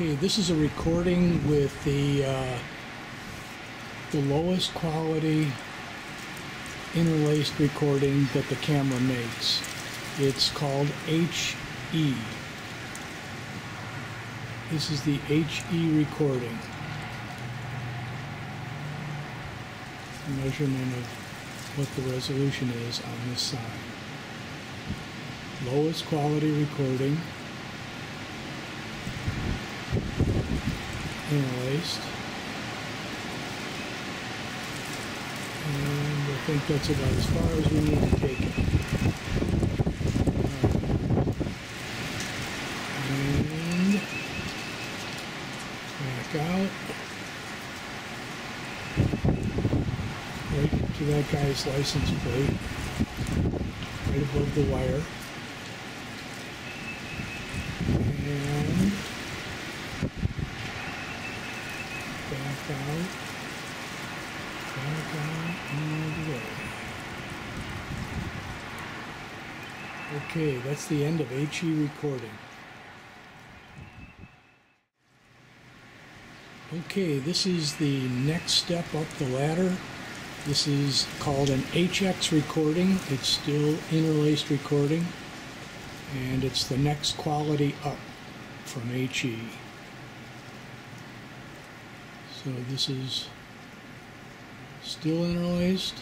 Okay, this is a recording with the uh, the lowest quality interlaced recording that the camera makes. It's called HE. This is the HE recording. Measurement of what the resolution is on this side. Lowest quality recording. Interlaced. And I think that's about as far as we need to take it. Back out. Right to that guy's license plate. Right above the wire. And back out, back out, and away. Okay, that's the end of HE recording. Okay, this is the next step up the ladder. This is called an HX recording. It's still interlaced recording, and it's the next quality up from HE. So this is still interlaced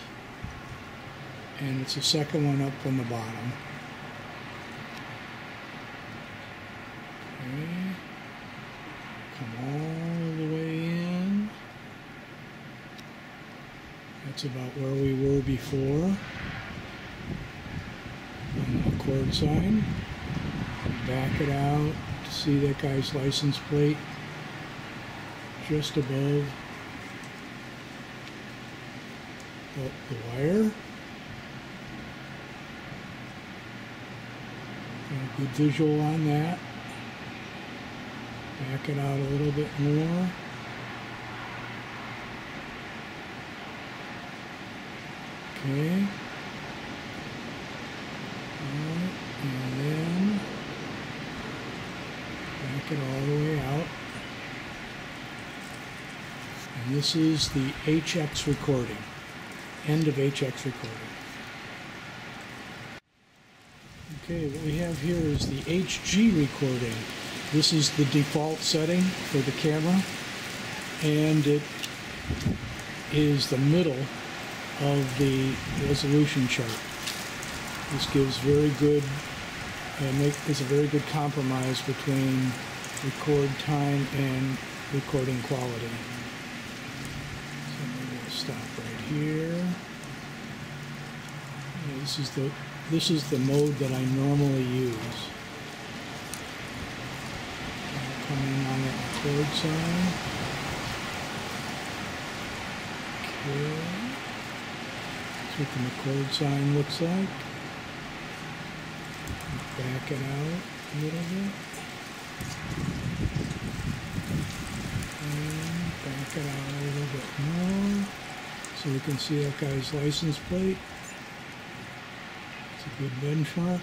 and it's the second one up from the bottom. Okay. Come all the way in. That's about where we were before on the cord sign. Back it out to see that guy's license plate just above the, wire. Got a good visual on that. Back it out a little bit more. Okay. Alright, and then back it all the way out. And this is the HX recording. End of HX recording. Okay, what we have here is the HG recording. This is the default setting for the camera, and it is the middle of the resolution chart. This gives very good, uh, make, is a very good compromise between record time and recording quality. So to stop right here. This is the this is the mode that I normally use. Come in on the record side. Okay. That's what the record sign looks like. Back it out a little bit. And back it out a little bit more. So we can see that guy's license plate. It's a good benchmark.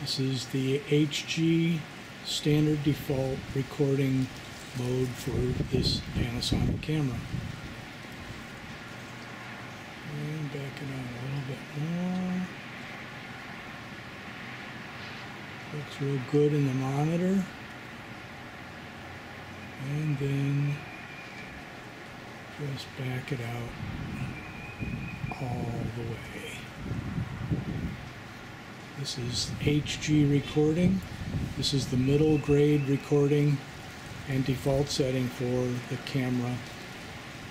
This is the HG standard default recording mode for this Panasonic camera. And back it out a little bit more. Looks real good in the monitor. And then just back it out all the way. This is HG recording. This is the middle grade recording and default setting for the camera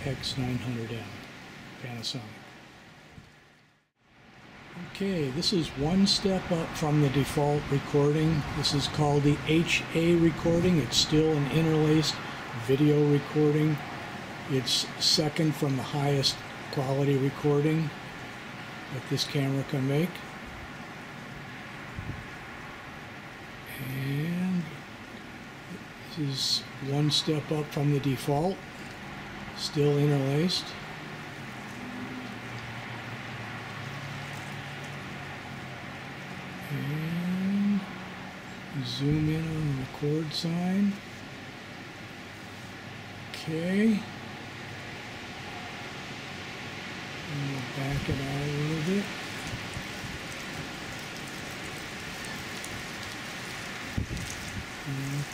X900M Panasonic. Okay, this is one step up from the default recording. This is called the HA recording. It's still an interlaced video recording. It's second from the highest quality recording that this camera can make. This is one step up from the default, still interlaced. And Zoom in on the record sign. Okay. And we'll back it out a little bit.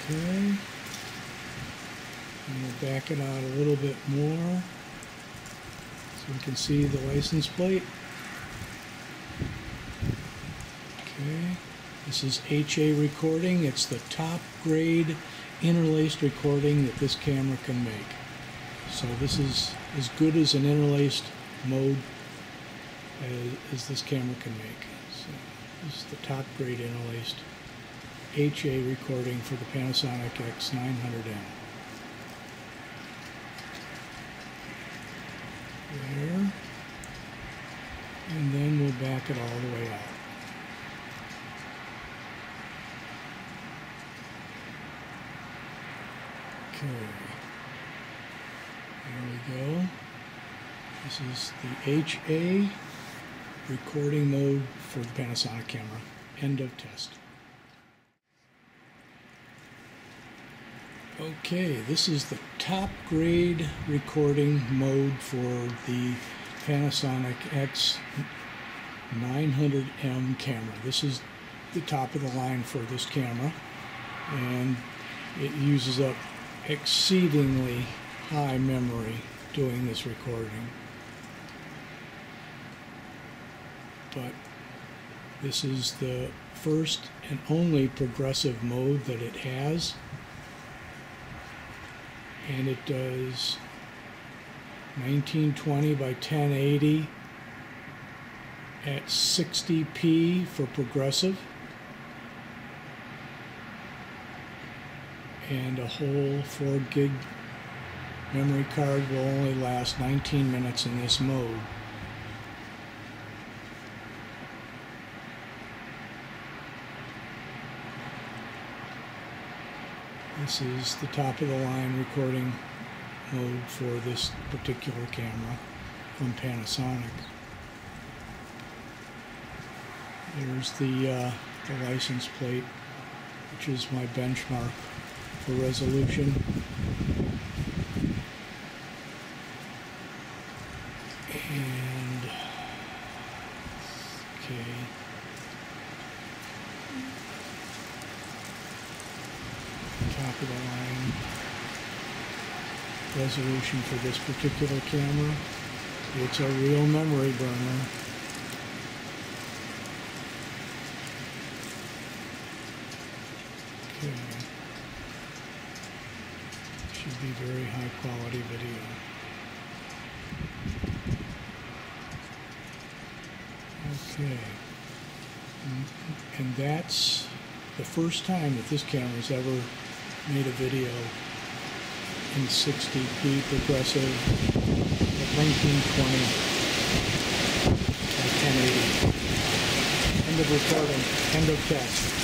Okay. And we'll back it out a little bit more so we can see the license plate. Okay. This is HA recording. It's the top grade interlaced recording that this camera can make. So this is as good as an interlaced mode as, as this camera can make. So this is the top grade interlaced HA recording for the Panasonic X900M. There. And then we'll back it all the way out. Okay. There we go. This is the HA recording mode for the Panasonic camera. End of test. Okay, this is the top grade recording mode for the Panasonic X900M camera. This is the top of the line for this camera and it uses up exceedingly high memory doing this recording. But this is the first and only progressive mode that it has. And it does 1920 by 1080 at 60p for progressive. and a whole 4 gig memory card will only last 19 minutes in this mode. This is the top of the line recording mode for this particular camera from Panasonic. There's the, uh, the license plate, which is my benchmark for resolution. And, okay. The line resolution for this particular camera. It's a real memory burner. Okay. Should be very high quality video. Okay. And- that's the first time that this camera's ever made a video in 60p progressive at 1920 by 1080. End of recording. End of test.